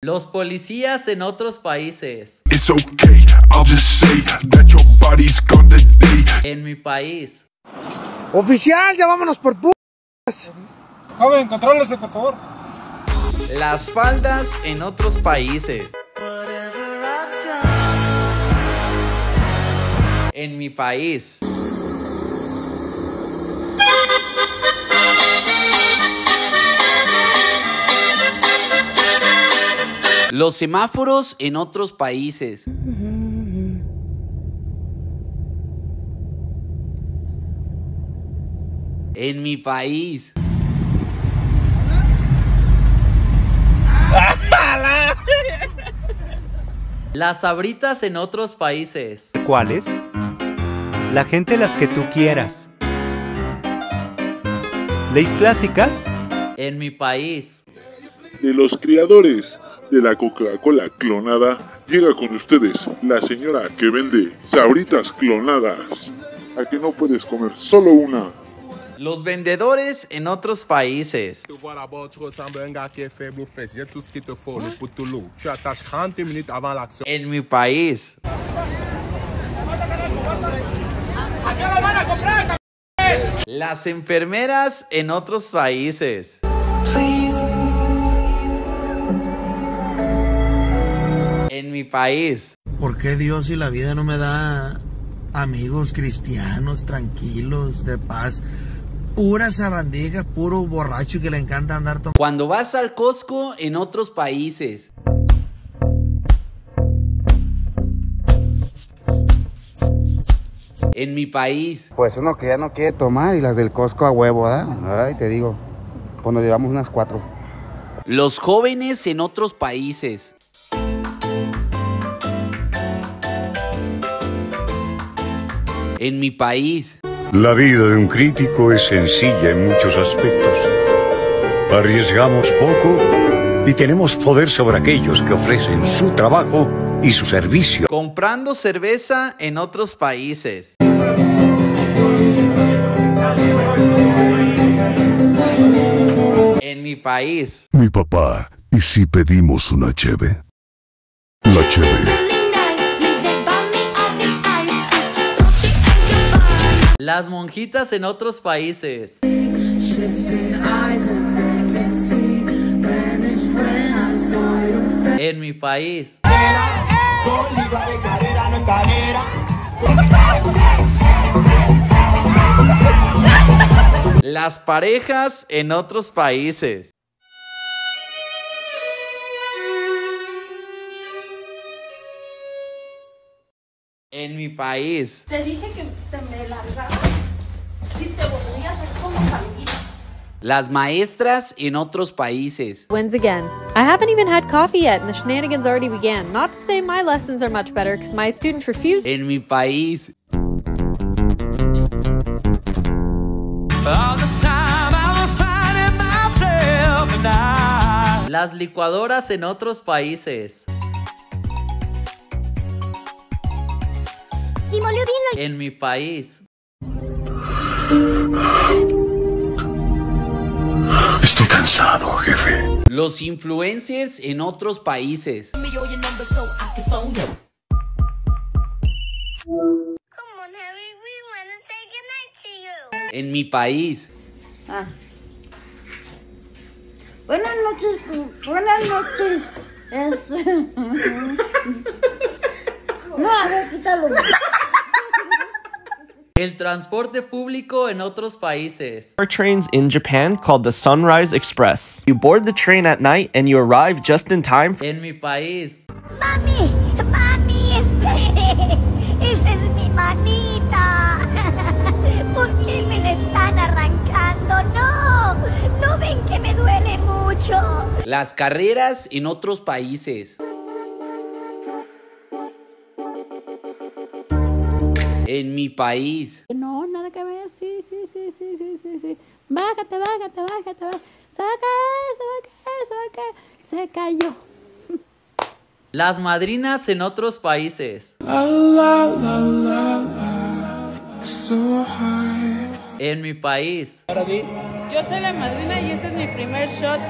Los policías en otros países. It's okay, I'll just say that your body's gone today. En mi país. Oficial, ya vámonos por pu... Joven, contrólese, por favor. Las faldas en otros países. En mi país. Los semáforos en otros países. En mi país. Las abritas en otros países. ¿Cuáles? La gente las que tú quieras. ¿Leis clásicas? En mi país. De los criadores de la Coca-Cola clonada, llega con ustedes la señora que vende sabritas clonadas. A que no puedes comer solo una. Los vendedores en otros países. Tu vois là-bas, tu ressembles à un gars qui est faible aux fesses. Il y a tout ce qu'il te faut le pour tout l'eau. Tu attaches 30 minutes avant l'action. En mi país. Las enfermeras en otros países. En mi país. ¿Por qué Dios y la vida no me da amigos cristianos, tranquilos, de paz? Pura sabandija, puro borracho que le encanta andar tomando. Cuando vas al Costco en otros países. En mi país. Pues uno que ya no quiere tomar y las del Costco a huevo, ¿verdad? Ay, te digo, pues nos llevamos unas cuatro. Los jóvenes en otros países. En mi país. La vida de un crítico es sencilla en muchos aspectos. Arriesgamos poco y tenemos poder sobre aquellos que ofrecen su trabajo y su servicio. Comprando cerveza en otros países. En mi país. Mi papá, ¿y si pedimos una cheve? La cheve. Las monjitas en otros países. En mi país. Las parejas en otros países. En mi país. Te dije que te me largaras si te volvías a hacer como amiguitos. Las maestras en otros países. Wins again. I haven't even had coffee yet, and the shenanigans already began. Not to say my lessons are much better, because my students refuse. En mi país. Las licuadoras en otros países. En mi país. Estoy cansado, jefe. Los influencers en otros países. Come on, Harry, we want to say goodnight to you. En mi país. Ah. Buenas noches, buenas noches. Este... no, a ver, quítalo. El transporte público en otros países. There are trains in Japan called the Sunrise Express. You board the train at night and you arrive just in time. En mi país. Mami, mami, este, esa es mi manita. ¿Por qué me la están arrancando? No, no ven que me duele mucho. Las carreras en otros países. En mi país. No, nada que ver. Sí, sí, sí, sí, sí, sí, sí. Bájate, bájate, bájate, bájate. Se va a caer, se va a caer, se va a caer. Se cayó. Las madrinas en otros países. En mi país. Yo soy la madrina y este es mi primer shot.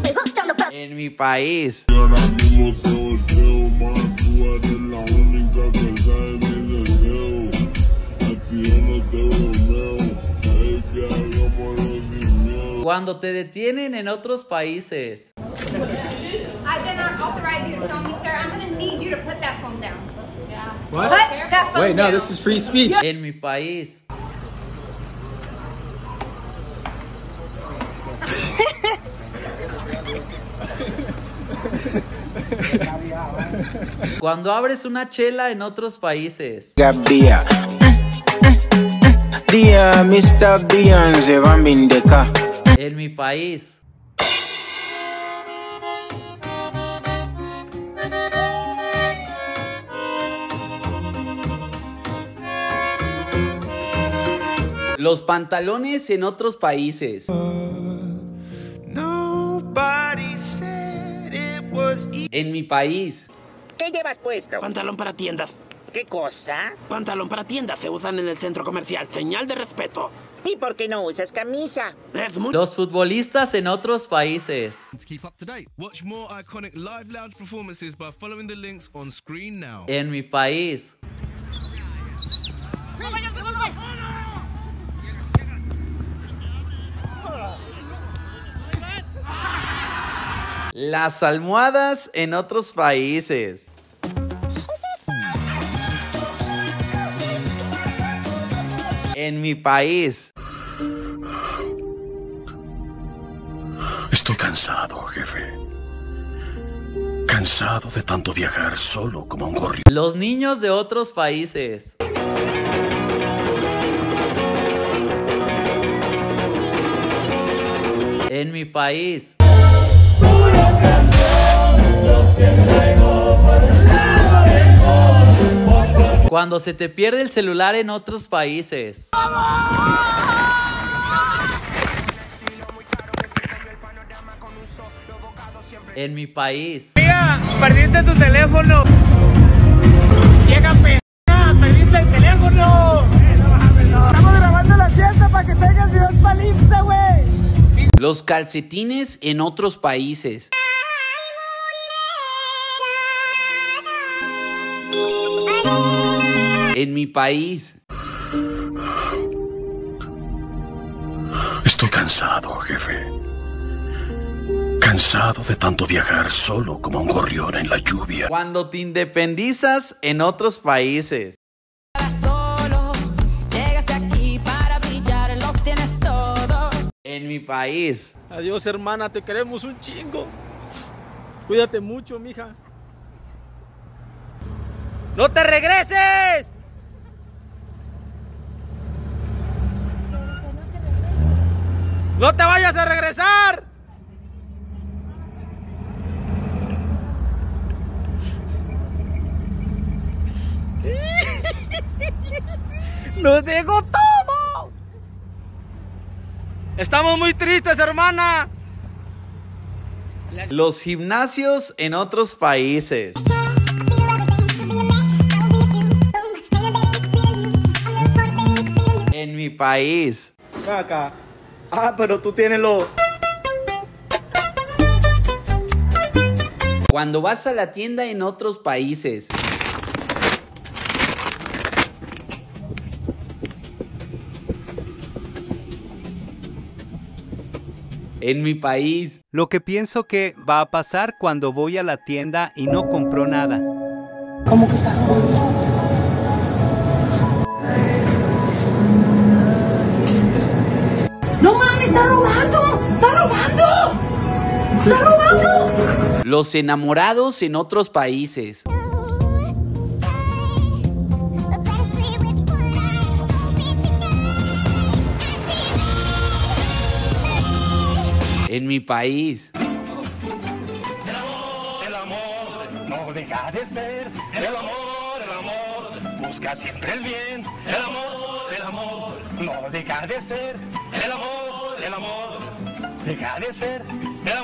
Be hooked on the road. En mi país. Cuando te detienen en otros países. What? Wait, no, this is free speech. En mi país. Cuando abres una chela en otros países. Gabia. Dia, Mr. Beyonce, Van Vindeca. En mi país. Los pantalones en otros países. En mi país. ¿Qué llevas puesto? Pantalón para tiendas. ¿Qué cosa? Pantalón para tiendas se usan en el centro comercial. Señal de respeto. ¿Y por qué no usas camisa? Es muy... Los futbolistas en otros países. To keep up Las almohadas en otros países. En mi país. Estoy cansado, jefe. Cansado de tanto viajar solo como un gorrión. Los niños de otros países. En mi país. Cuando se te pierde el celular en otros países. En mi país. Mira, perdiste tu teléfono. Llega pegada, perdiste el teléfono. Estamos grabando la fiesta para que tengas videos para Insta, güey. Los calcetines en otros países. En mi país. Estoy cansado, jefe. Cansado de tanto viajar solo como un gorrión en la lluvia. Cuando te independizas en otros países. Solo llegaste aquí para brillar, lo tienes todo. En mi país. Adiós, hermana, te queremos un chingo. Cuídate mucho, mija. ¡No te regreses! ¡No te vayas a regresar! ¡Nos dejó todo! Estamos muy tristes, hermana. Los gimnasios en otros países. En mi país. Acá. Ah, pero tú tienes lo. Cuando vas a la tienda en otros países. En mi país. Lo que pienso que va a pasar cuando voy a la tienda y no compro nada. ¿Cómo que está? Los enamorados en otros países. En mi país. El amor no deja de ser. El amor, el amor busca siempre el bien. El amor, el amor no deja de ser. El amor, el amor deja de ser.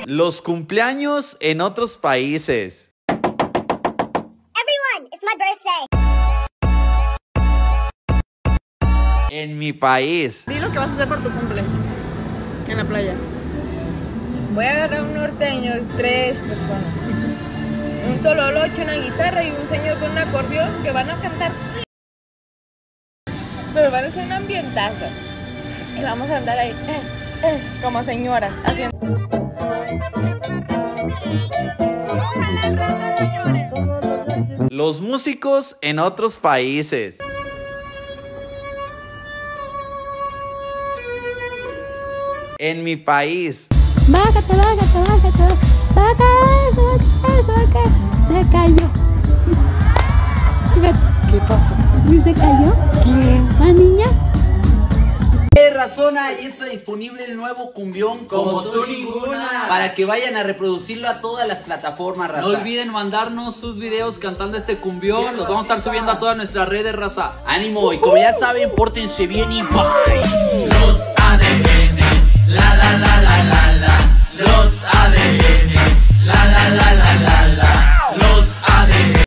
Los cumpleaños en otros países. Everyone, it's my birthday. En mi país. Di lo que vas a hacer por tu cumple. En la playa. Voy a agarrar un norteño, tres personas. Un tololocho, una guitarra y un señor con un acordeón que van a cantar. Pero van a ser un ambientazo. Y vamos a andar ahí, eh, como señoras, haciendo. Los músicos en otros países. En mi país. Bájate, bájate, bájate. Saca. Se cayó. ¿Qué pasó? ¿Se cayó? ¿Quién? ¿La niña? Razona, ahí está disponible el nuevo cumbión como, tú ninguna. Para que vayan a reproducirlo a todas las plataformas, Raza. No olviden mandarnos sus videos cantando este cumbión. Los vamos a estar subiendo a todas nuestras redes, raza. Ánimo, y como ya saben, pórtense bien y bye. Los